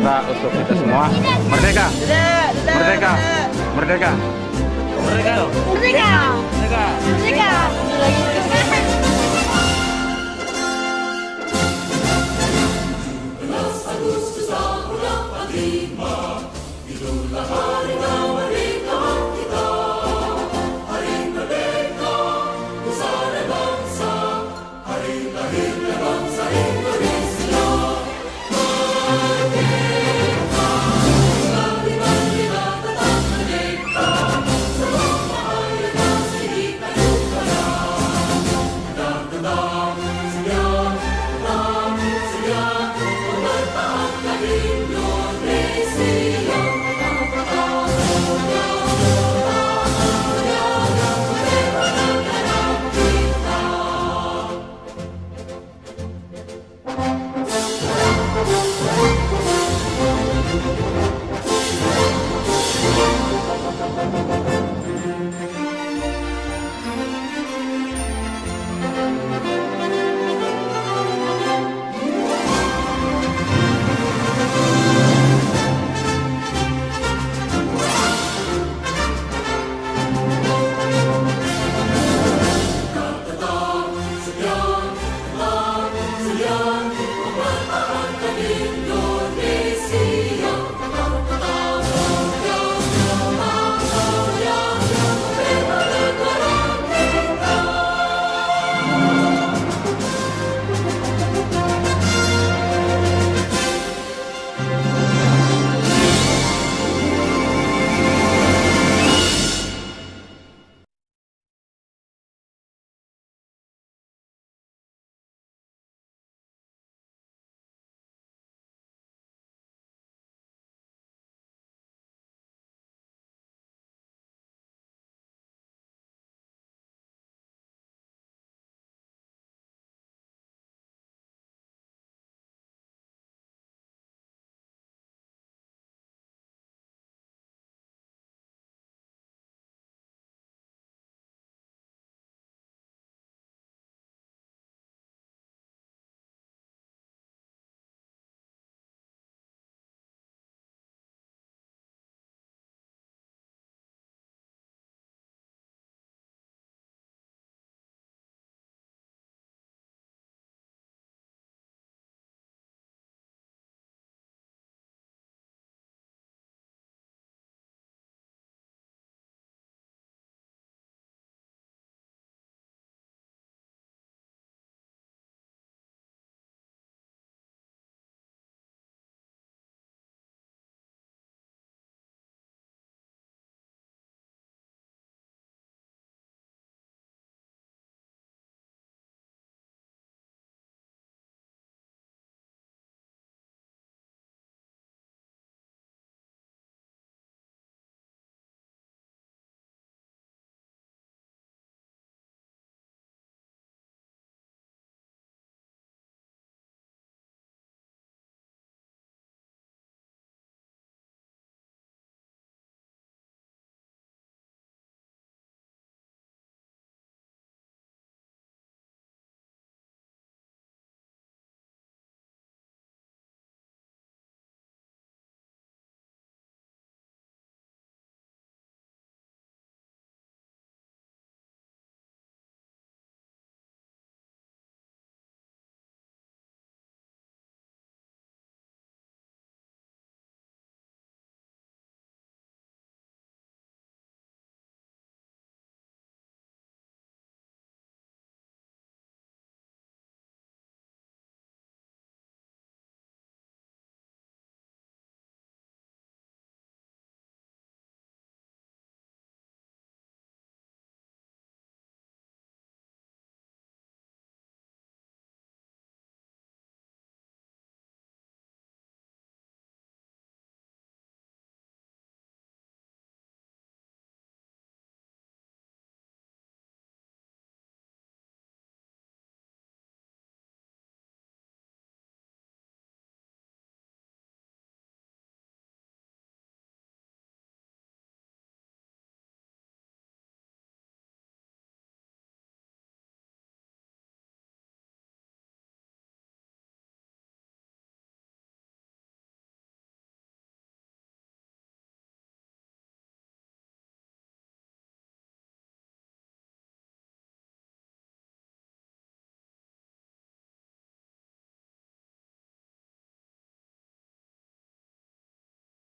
Salam untuk kita semua. Merdeka! Merdeka! Merdeka! Merdeka. Merdeka. Merdeka. Merdeka. Merdeka!